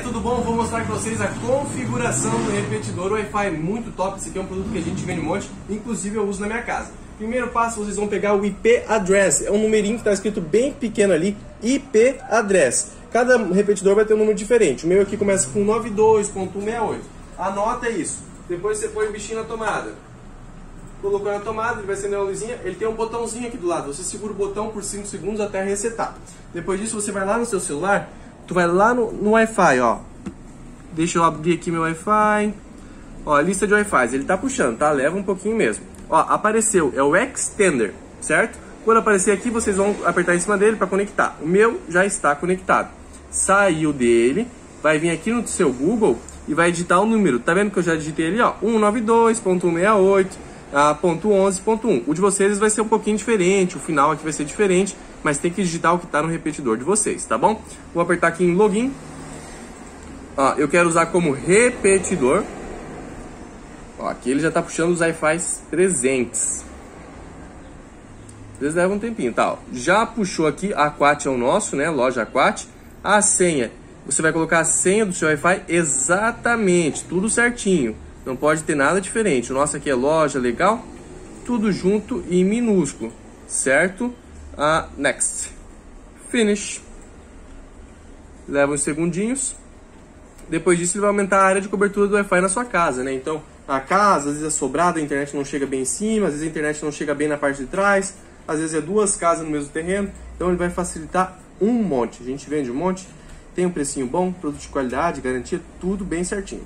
tudo bom? Vou mostrar para vocês a configuração do repetidor Wi-Fi muito top. Esse aqui é um produto que a gente vende um monte, inclusive eu uso na minha casa. Primeiro passo, vocês vão pegar o IP address, é um numerinho que está escrito bem pequeno ali, IP address. Cada repetidor vai ter um número diferente. O meu aqui começa com 92.168. Anota isso. Depois você põe o bichinho na tomada. Colocou na tomada, ele vai acender uma luzinha. Ele tem um botãozinho aqui do lado. Você segura o botão por 5 segundos até resetar. Depois disso, você vai lá no seu celular tu vai lá no, no Wi-Fi, ó. Deixa eu abrir aqui meu Wi-Fi. Ó, lista de Wi-Fi, ele tá puxando, tá? Leva um pouquinho mesmo. Ó, apareceu, é o Extender, certo? Quando aparecer aqui, vocês vão apertar em cima dele para conectar. O meu já está conectado. Saiu dele, vai vir aqui no seu Google e vai digitar o número. Tá vendo que eu já digitei ali, ó? 192.168 a ponto 11.1. O de vocês vai ser um pouquinho diferente, o final aqui vai ser diferente, mas tem que digitar o que está no repetidor de vocês, tá bom? Vou apertar aqui em login. Ó, eu quero usar como repetidor. Ó, aqui ele já está puxando os Wi-Fi presentes. Às vezes leva um tempinho, tá? Ó, já puxou aqui, a Aquat é o nosso, né? Loja Aquat. A senha, você vai colocar a senha do seu Wi-Fi exatamente, tudo certinho. Não pode ter nada diferente. O nosso aqui é loja, legal? Tudo junto e minúsculo, certo? Ah, next. Finish. Leva uns segundinhos. Depois disso ele vai aumentar a área de cobertura do Wi-Fi na sua casa, né? Então, a casa, às vezes é sobrada, a internet não chega bem em cima, às vezes a internet não chega bem na parte de trás, às vezes é duas casas no mesmo terreno, então ele vai facilitar um monte. A gente vende um monte, tem um precinho bom, produto de qualidade, garantia, tudo bem certinho.